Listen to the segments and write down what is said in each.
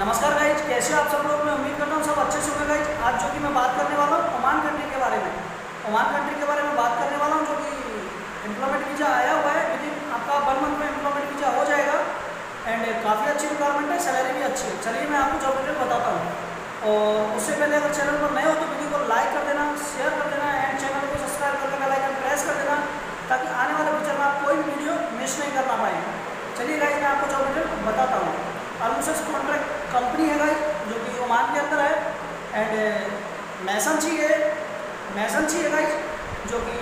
नमस्कार गाइज़ कैसे आप सब लोग? मैं उम्मीद करता हूँ सब अच्छे से होंगे गाइज़ आज जो कि मैं बात करने वाला हूँ ओमान कंट्री के बारे में। ओमान कंट्री के बारे में बात करने वाला हूँ, जो कि एम्प्लॉयमेंट वीज़ा आया हुआ है। विदिन आपका वन मंथ में एम्प्लॉयमेंट वीज़ा हो जाएगा। एंड काफ़ी अच्छी रिक्वायरमेंट है सैलरी भी अच्छी है। चलिए मैं आपको जॉब डिटेल बताता हूँ। और उससे पहले अगर चैनल पर नए हो तो वीडियो को लाइक कर देना शेयर कर देना एंड चैनल को सब्सक्राइब करके बेल आइकन प्रेस कर देना ताकि आने वाले फ्यूचर में आप कोई भी वीडियो मिस नहीं करना पाएँ चलिए गाइज़ मैं आपको जॉब डिटेल बताता हूँ अलमुसस कॉन्ट्रैक्ट कंपनी है गाइज़ जो कि ओमान के अंदर है एंड मैसन ची है मैसन ची है गाइज़ जो कि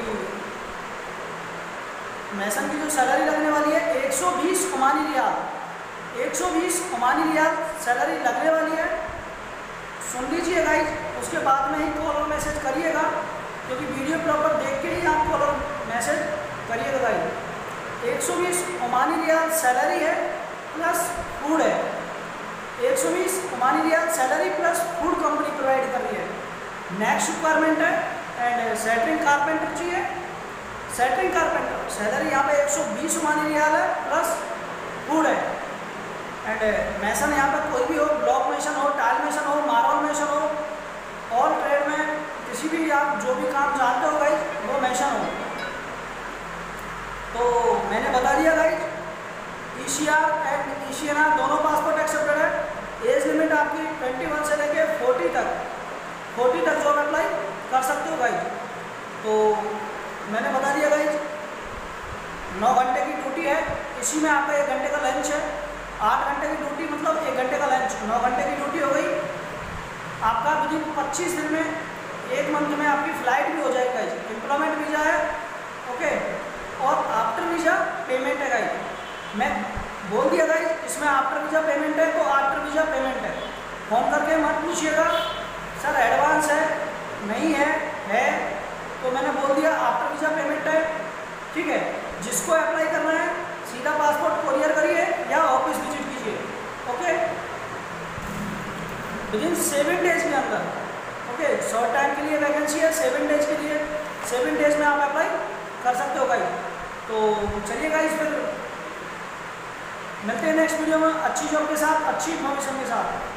मैसन की जो सैलरी लगने वाली है 120 Omani rial 120 Omani rial salary लगने वाली है। सुन लीजिए गाइज़ उसके बाद में ही कॉल और मैसेज करिएगा, क्योंकि वीडियो प्रॉपर देख के ही आप कॉल और मैसेज करिएगा गाइज़ 120 ओमानी रियाल सैलरी है प्लस फ़ूड है। 120 Omani rial salary plus food company provide कर रही है। नेक्स्ट रिक्वायरमेंट है, एंड सेटरिंग कारपेंटर चाहिए। सेटरिंग कारपेंटर, सैलरी यहाँ पे 120 ओमानी रियाल है, प्लस फ़ूड है। एंड मैसन यहाँ पे कोई भी हो, ब्लॉक मेशन हो, टाइल मेशन हो, मार्बल मेशन हो और ट्रेड में किसी भी आप जो भी काम जानते हो गाइज़ वो मेशन हो। तो मैंने बता दिया guys E C R and E C N R दोनों पासपोर्ट एक्सेप्टेड है एज लिमिट आपकी 21 से लेके 40 तक 40 तक जॉब अप्लाई कर सकते हो गाइज़ तो मैंने बता दिया गाइज़ नौ घंटे की ड्यूटी है, इसी में आपका एक घंटे का लंच है। आठ घंटे की ड्यूटी मतलब एक घंटे का लंच नौ घंटे की ड्यूटी हो गई। आपका विद इन पच्चीस दिन में, एक मंथ में आपकी फ़्लाइट भी हो जाएगी एम्प्लॉयमेंट वीज़ा है ओके और आफ्टर वीज़ा पेमेंट है गाइज़ मैं बोल दिया गाइज़ इसमें आफ्टर वीज़ा पेमेंट है तो आफ्टर वीज़ा पेमेंट है। फ़ोन करके मत पूछिएगा। सर एडवांस है, नहीं है है तो मैंने बोल दिया आफ्टर वीज़ा पेमेंट है। ठीक है? जिसको अप्लाई करना है, सीधा पासपोर्ट कोरियर करिए या ऑफ़िस विज़िट कीजिए okay within seven days के अंदर ओके शॉर्ट टाइम के लिए वैकेंसी है सेवन डेज़ के लिए सेवन डेज़ में आप अप्लाई कर सकते हो गाइज़ तो चलिए गाइज़ फिर, मिलते हैं नेक्स्ट वीडियो में, अच्छी जॉब के साथ, अच्छी इन्फॉर्मेशन के साथ.